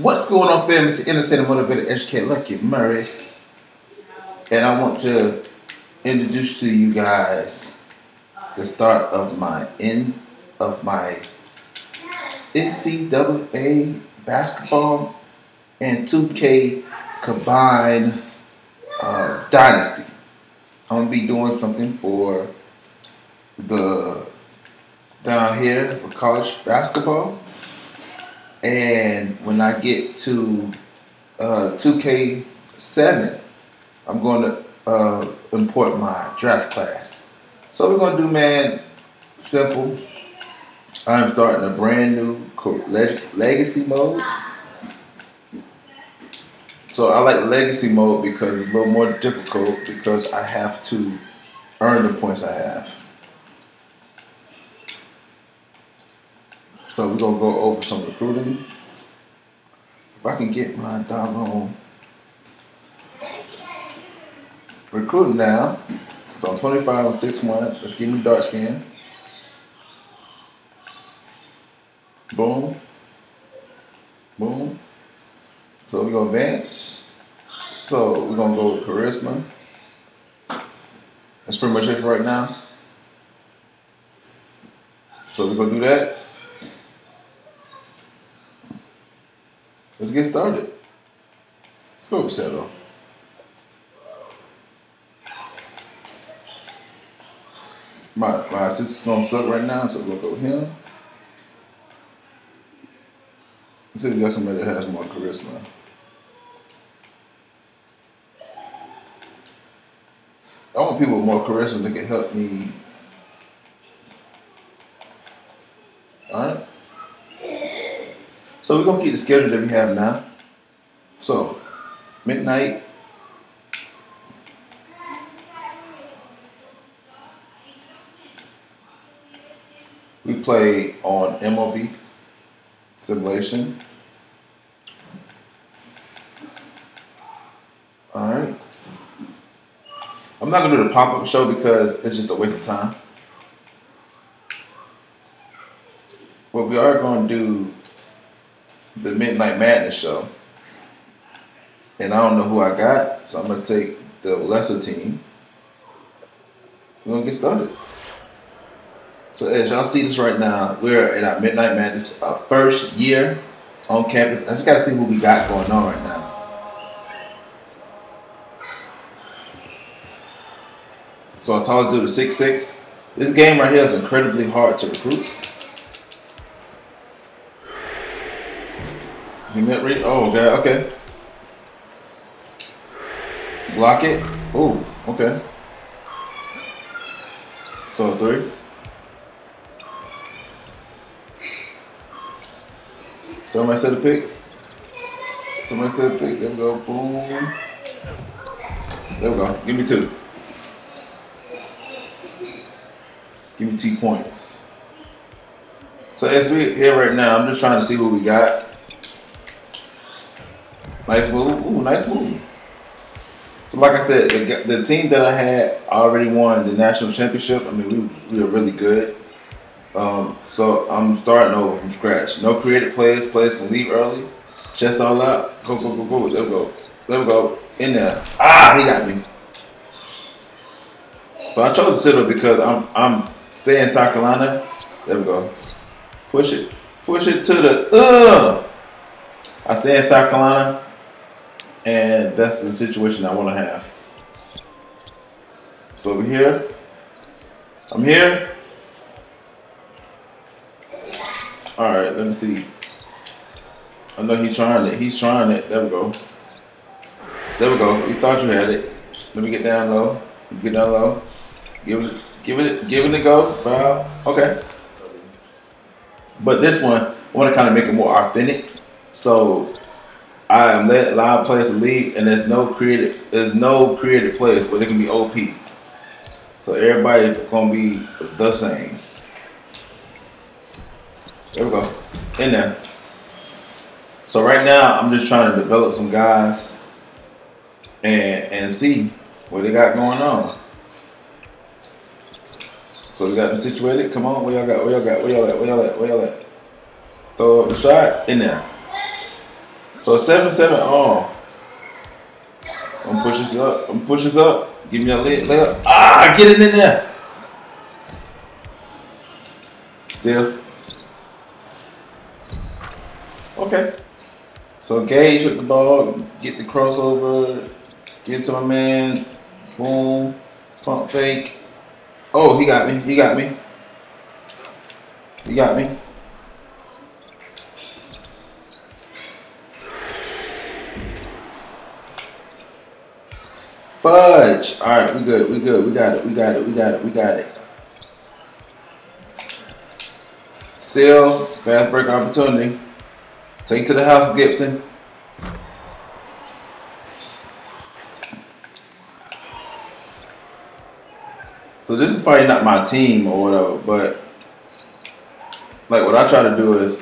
What's going on, fam? It's the entertainer, motivator, educator, Lucky Murray, and I want to introduce to you guys the start of my end of my NCAA basketball and 2K combined uh, dynasty. I'm gonna be doing something for the down here for college basketball. And when I get to uh, 2K7, I'm going to uh, import my draft class. So we're going to do, man, simple. I'm starting a brand new legacy mode. So I like legacy mode because it's a little more difficult because I have to earn the points I have. So we're gonna go over some recruiting. If I can get my doggone recruiting now. So I'm 25 and 6 1. Let's give me dark skin. Boom. Boom. So we're gonna advance. So we're gonna go with charisma. That's pretty much it for right now. So we're gonna do that. Let's get started. Let's go Citadel. My, my assistant's gonna suck right now, so we're gonna go him. Let's see if we got somebody that has more charisma. I want people with more charisma that can help me. Alright? So we're gonna keep the schedule that we have now. So midnight. We play on MLB simulation. All right. I'm not gonna do the pop-up show because it's just a waste of time. What we are gonna do the Midnight Madness show. And I don't know who I got, so I'm gonna take the lesser team. We're gonna get started. So as y'all see this right now, we're in our Midnight Madness our first year on campus. I just gotta see what we got going on right now. So I told you the six six. This game right here is incredibly hard to recruit. You meant read? Oh, okay, okay. Block it. Oh, okay. So three. Somebody said a pick. Somebody said a pick. There we go. Boom. There we go. Give me two. Give me two points. So as we here right now, I'm just trying to see what we got. Nice move. Ooh, nice move. So, like I said, the, the team that I had already won the national championship. I mean, we, we were really good. Um, so I'm starting over from scratch. No creative players. Players can leave early. Chest all out. Go, go, go, go. There we go. There we go. In there. Ah, he got me. So I chose Citadel because I'm I'm staying in South Carolina. There we go. Push it. Push it to the uh I stay in South Carolina and that's the situation I want to have. So over here, I'm here. All right, let me see. I know he's trying it. He's trying it. There we go. There we go. You thought you had it. Let me get down low. Get down low. Give it, give it, give it a go. Foul. Okay. But this one, I want to kind of make it more authentic. So I am letting allow players to leave, and there's no creative, there's no creative players, but it can be OP. So everybody gonna be the same. There we go, in there. So right now, I'm just trying to develop some guys and and see what they got going on. So we got them situated. Come on, where y'all got? Where y'all got? Where y'all at? Where y'all at? Where y'all at? Throw up the shot in there. So seven seven. I'm push this up. I'm push this up. Give me a lay, layup. Ah, get it in there. Still. Okay. So Gage with the ball, get the crossover, get to my man. Boom. Pump fake. Oh, he got me. He got me. He got me. Fudge. All right, we good. We good. We got it. We got it. We got it. We got it. Still, fast break opportunity. Take to the house, Gibson. So this is probably not my team or whatever, but like what I try to do is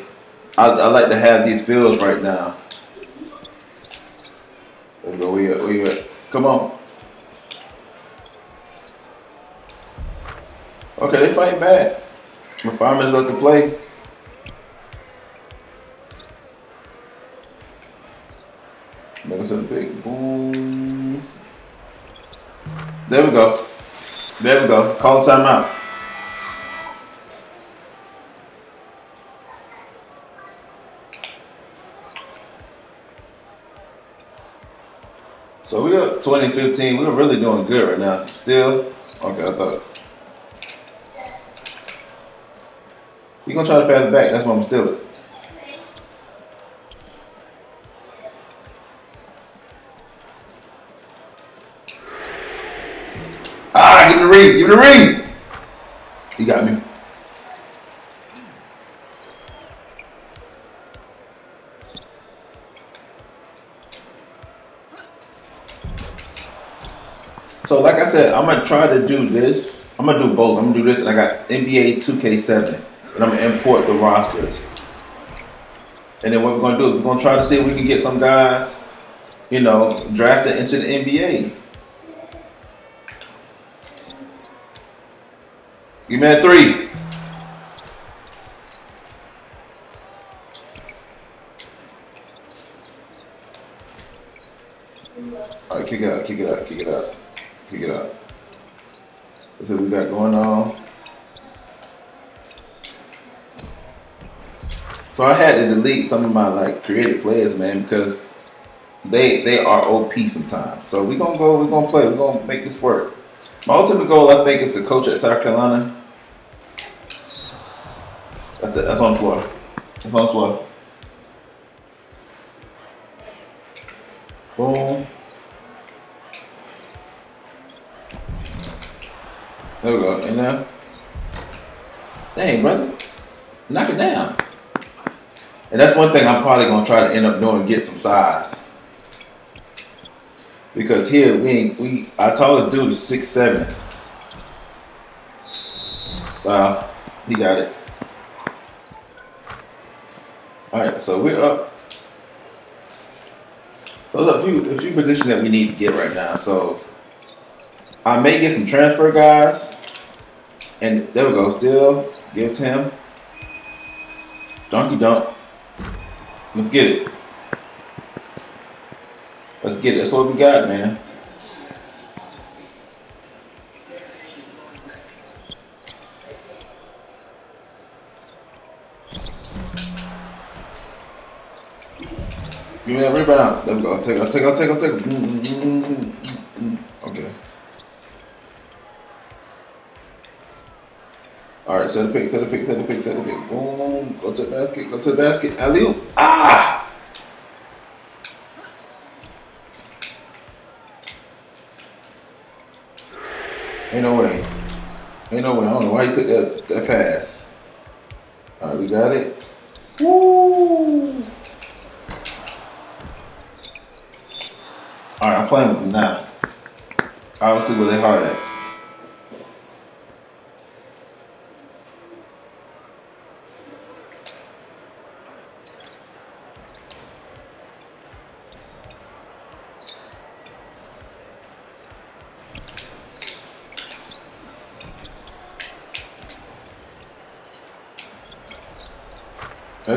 I, I like to have these fields right now. Let's go. We we come on. Okay, they fight back. With five minutes left to play. Make us a big boom. There we go. There we go. Call timeout. So we got 2015. We're really doing good right now. Still, okay. I thought you gonna try to pass it back. That's why I'm steal it. Ah, give it a read. Give it a read. He got me. So like I said, I'm gonna try to do this. I'm gonna do both. I'm gonna do this, and I got NBA 2K7, and I'm gonna import the rosters. And then what we're gonna do is we're gonna try to see if we can get some guys, you know, drafted into the NBA. Give me that three. All right, kick it out, kick it out, kick it out, kick it out. That's what we got going on. So I had to delete some of my like creative players, man, because they they are OP sometimes. So we're gonna go, we're gonna play, we're gonna make this work. My ultimate goal, I think, is to coach at South Carolina. That's the, that's on the floor. That's on the floor. Boom. There we go. In there. Dang, brother. Knock it down. And that's one thing I'm probably gonna try to end up doing, get some size. Because here we we our tallest dude is six seven. Wow, he got it. Alright, so we're up. So there's a few a few positions that we need to get right now. So I may get some transfer guys. And there we go, still give to him. Donkey dunk. Let's get it. Let's get it. That's what we got, man. Give me that rebound. There we go. I'll take it. I'll take it. I'll take it. Take it. Mm, mm, mm, okay. All right. Set the pick. Set the pick. Set the pick. Set the pick. Boom. Go to the basket. Go to the basket. Alley oop. Ah. Ain't no way. Ain't no way. I don't know why he took that, that pass. All right, we got it. Woo! All right, I'm playing with them now. All right, let's see where they hard at.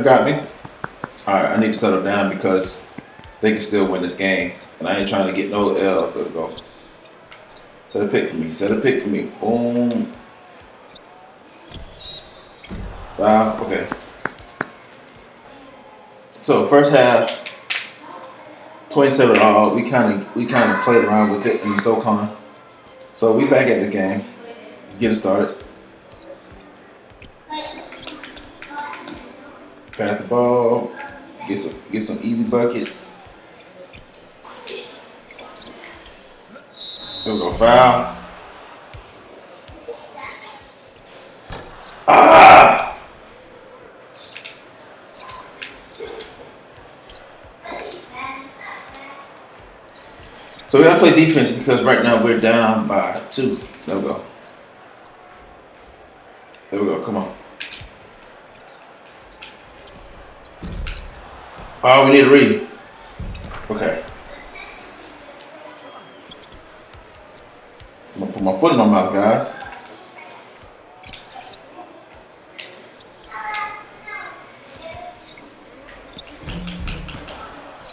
Got me. All right, I need to settle down because they can still win this game. And I ain't trying to get no L's. There we go. Set a pick for me. Set a pick for me. Boom. Wow. Okay. So first half, 27 all. We kind of we kind of played around with it in SoCon. So we back at the game. Get it started. Pass the ball. Get some get some easy buckets. We go foul. Ah! So we gotta play defense because right now we're down by two. There we go. There we go. Come on. Oh, we need to read. Okay. I'm gonna put my foot in my mouth, guys.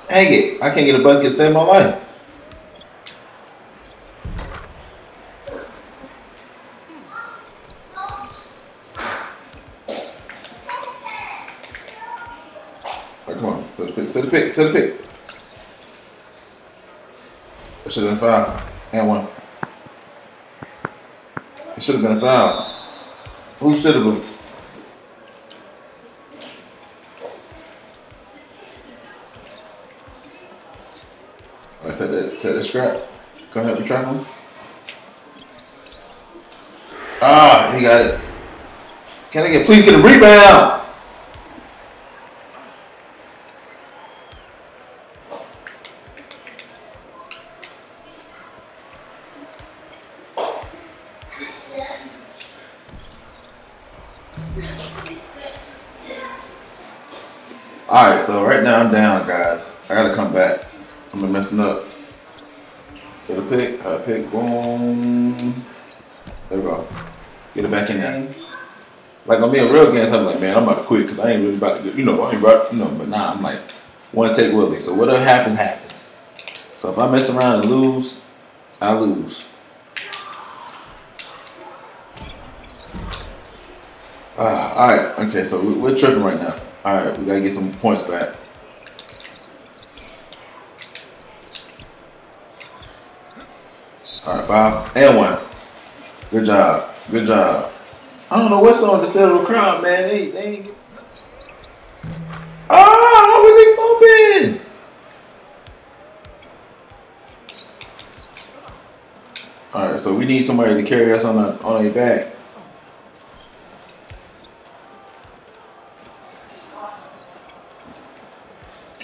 Hang it. I can't get a bucket to save my life. All right, come on. Set the pick. Set the pick. It should have been foul. And one. It should have been a foul. Who should have been? I said that. Set that scrap. Go ahead and trap him. Ah, he got it. Can I get please get a rebound? All right, so right now I'm down, guys. I gotta come back. I'm been messing up. So the pick, uh, pick, boom. There we go. Get it back in there. Like on in real games, I'm like, man, I'm about to quit because I ain't really about to get, you know, I ain't about, you know, but nah, I'm like, want to take Willie. So whatever happens, happens. So if I mess around and lose, I lose. Uh, all right, okay, so we- we're tripping right now. All right, we gotta get some points back. All right, foul and one. Good job, good job. I don't know what's on the Citadel crowd, man. They, they. Ah, we leave open. All right, so we need somebody to carry us on a, on a back.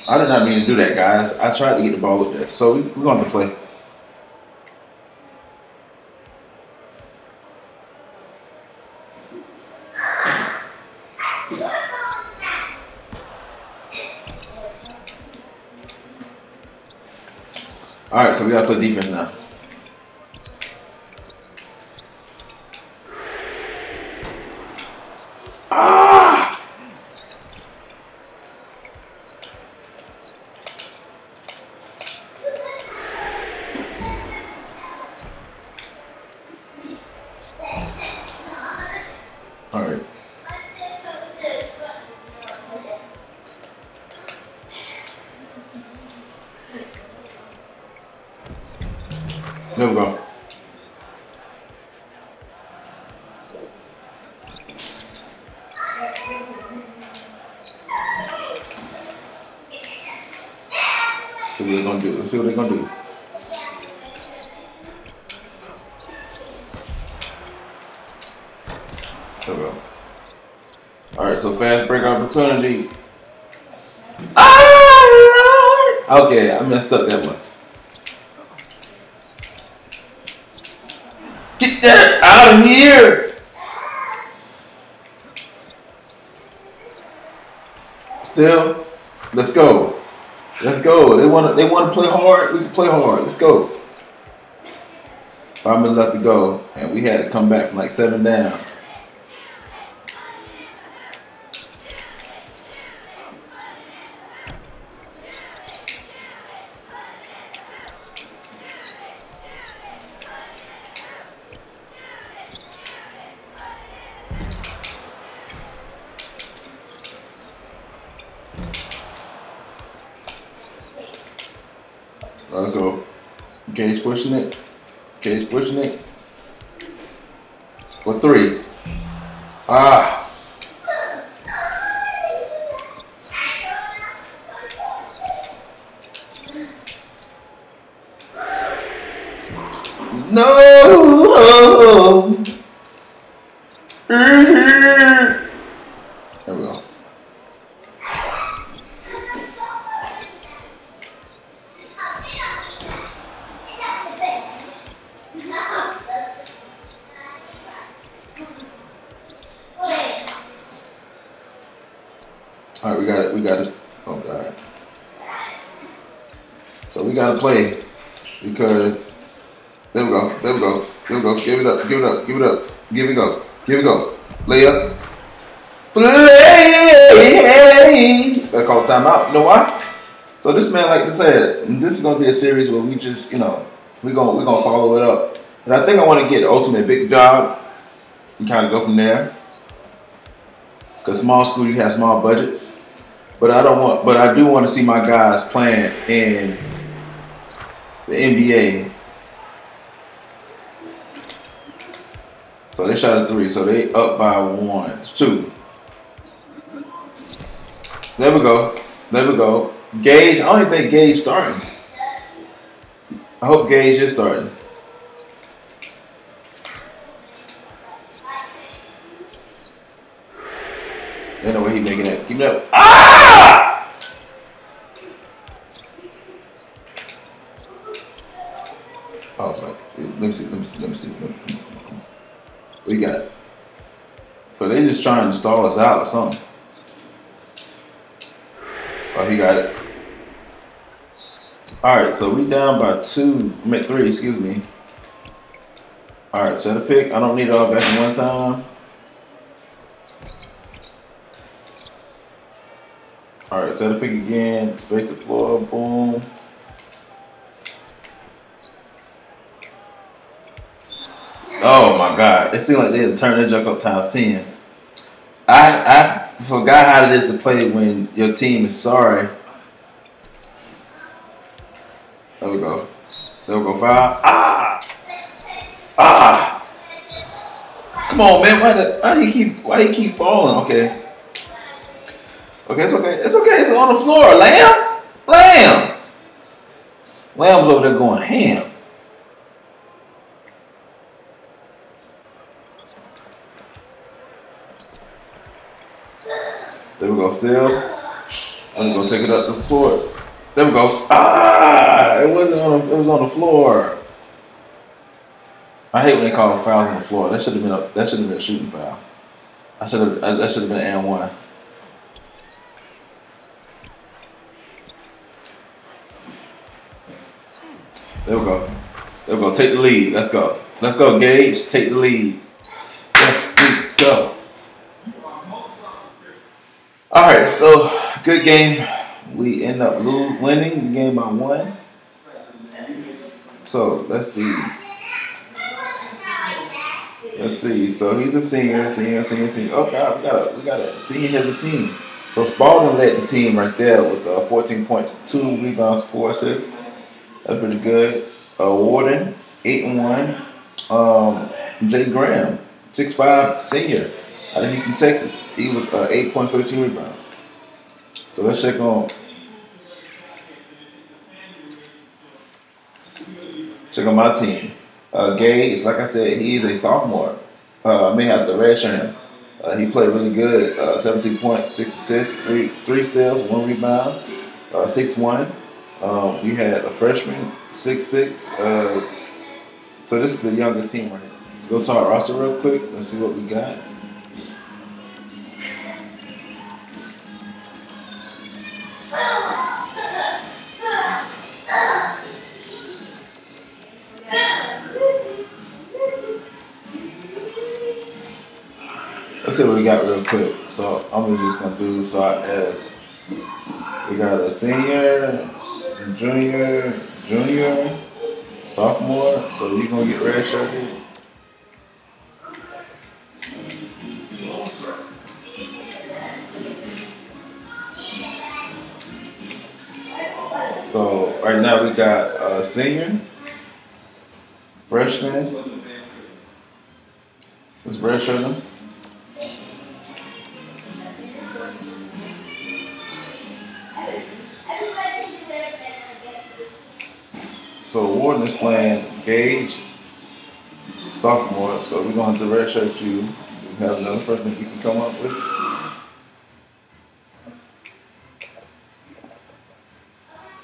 I did not mean to do that, guys. I tried to get the ball up there. So we, we're going to to play. All right, so we got to play defense now. See what they're gonna do. Let's see what they're gonna do. We go. All right, so fast break opportunity. Ah, Lord. Okay, I messed up that one. Get that out of here! Still, let's go. Let's go. They want to. They want to play hard. We can play hard. Let's go. Five minutes left to go, and we had to come back from like seven down. Let's go. Gage pushing it. Gage pushing it. For three. Ah. No. There we go. All right, we got it. We got it. Oh God. So we got to play because there we go. There we go. There we go. Give it up. Give it up. Give it up. Give it go. Give it go. Lay up. Play. Better call timeout. You know why? So this man, like I said, this is gonna be a series where we just, you know, we're gonna we're gonna follow it up. And I think I want to get the ultimate big job and kind of go from there. Cause small schools you have small budgets, but I don't want. But I do want to see my guys playing in the NBA So they shot a three. So they up by one, two. There we go. There we go. Gage, I don't even think Gage starting. I hope Gage is starting. Ain't no way he making that. Keep it up. Ah! Oh, like, let me see, let me see, let me see. Let me see. We got. So they just trying to stall us out or something. Oh, he got it. All right, so we down by two, three, excuse me. All right, set a pick. I don't need it all back in one time. All right, set a pick again. Space the floor, boom. Oh my god. It seemed like they had turned that junk up times ten. I I forgot how it is to play when your team is sorry. There we go. There we go. Five. Ah! Ah! Come on, man. Why, the, why he keep why he keep falling? Okay. Okay, it's okay. It's okay. It's on the floor. Lamb? Lamb! Lamb's over there going ham. There we go, still. I'm gonna take it up the floor. There we go. Ah! It wasn't on the, it was on the floor. I hate when they call fouls on the floor. That should have been a that should have been a shooting foul. I should have that should have been an and one. There we go. There we go. Take the lead. Let's go. Let's go, Gage. Take the lead. Let's go. All right, so good game. We end up winning the game by one. So let's see. Let's see. So he's a senior, senior, senior, senior. Oh God, we got a we got a senior heavy team. So Spalding led the team right there with uh, 14 points, two rebounds, four assists. That's pretty good. Uh, Warden, eight and one. Um, Jay Graham, six five senior out of Houston, Texas. He was uh, eight points, 32 rebounds. So let's check on. Check on my team. Uh, Gage, like I said, he is a sophomore. Uh, I may have to ration him. Uh, he played really good. Uh, 17 points, six assists, three three steals, one rebound, uh, six one. Um, we had a freshman, six six. Uh, so this is the younger team right here. Let's go to our roster real quick. Let's see what we got. Let's see what we got real quick. So I'm just gonna do so I ask. we got a senior, junior, junior, sophomore. So you gonna get red shirted. So right now we got a senior, freshman, who's redshirting. So Warden is playing Gage, sophomore. So we're have to redshirt you. We have another freshman you can come up with.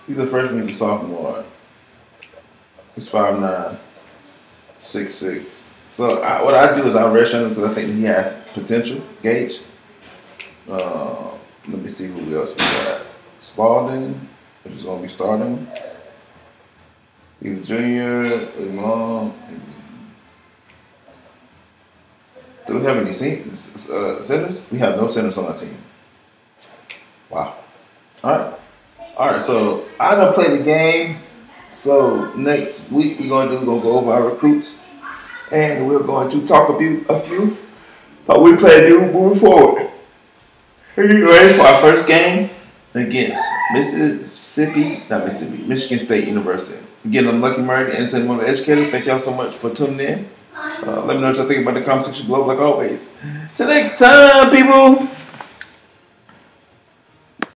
He's a freshman, he's a sophomore. He's 5'9", 6'6". So I, what I do is I redshirt him because I think he has potential, Gage. Uh, let me see who else we got. Spalding, which is going to be starting. He's a junior. Imam. Do we have any uh, centers? We have no centers on our team. Wow. All right. All right. So I'm gonna play the game. So next week we're gonna do we're gonna go over our recruits, and we're going to talk a few a few what we plan to do moving forward. Are you ready for our first game against Mississippi, not Mississippi, Michigan State University? Again, I'm Lucky Murray, entertainment educator. Thank y'all so much for tuning in. Uh, let me know what y'all think about the comment section below, like always. Till next time, people.